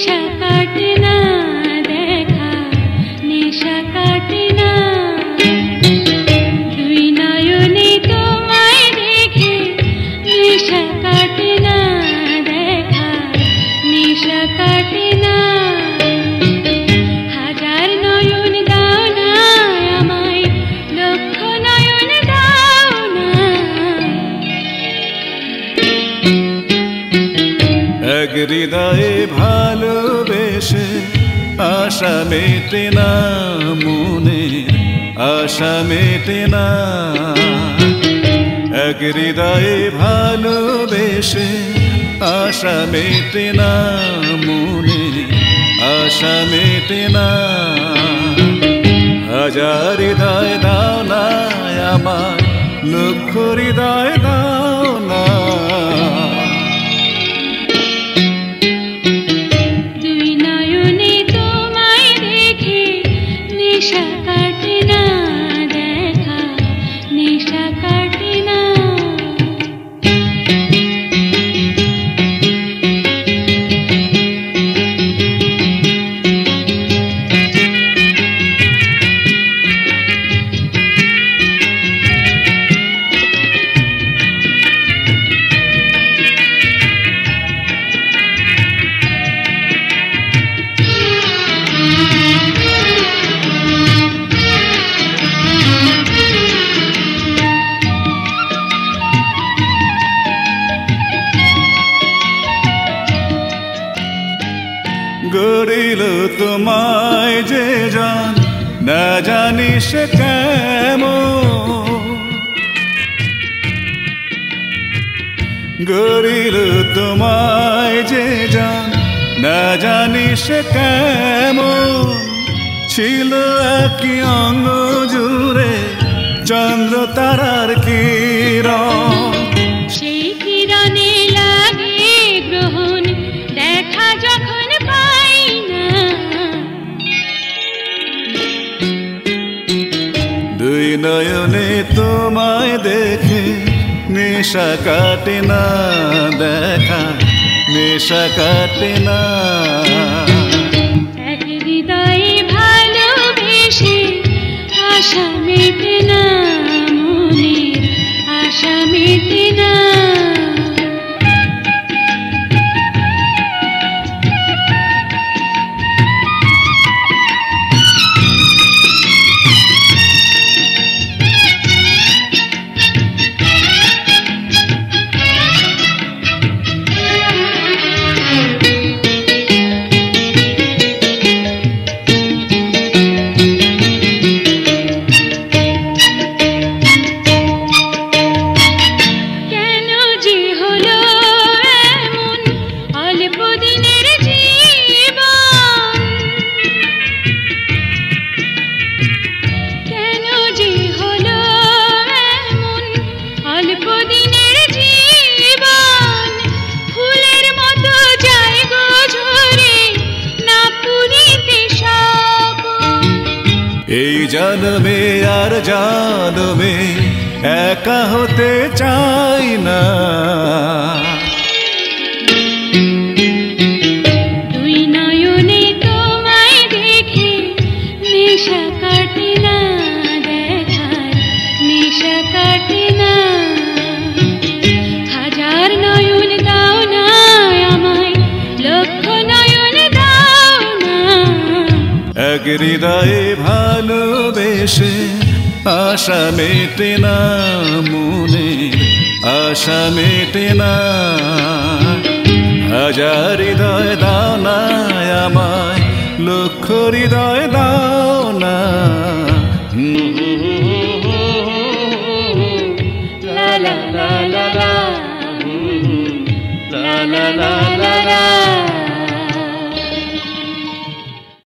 shadow. এক হৃদয়ে ভালোবেসে আশা মেটে না মনে, আশা মেটে না। এক হৃদয়ে ভালোবেসে আশা মেটে না মনে, আশা মেটে না। হাজার হৃদয় দাও না আমার, লক্ষ হৃদয় দাও তোমায় যে জান, না জানিস কেমন। গড়িল তোমায় যে জান, না জানিস কেমন। ছিল একই অঙ্গ জুড়ে চন্দ্র তারার কিরণ। সেই নেশা কাটে না দেখা নেশা কাটে না ভালোবেসে আশা মেটে জন্মে আর জন্মে একা হতে চাই না এক হৃদয়ে ভালোবেসে আশা মেটে না মনে, আশা মেটে না। হাজার হৃদয় দাও না আমায়, লক্ষ হৃদয় দাও না। la la la la la la la la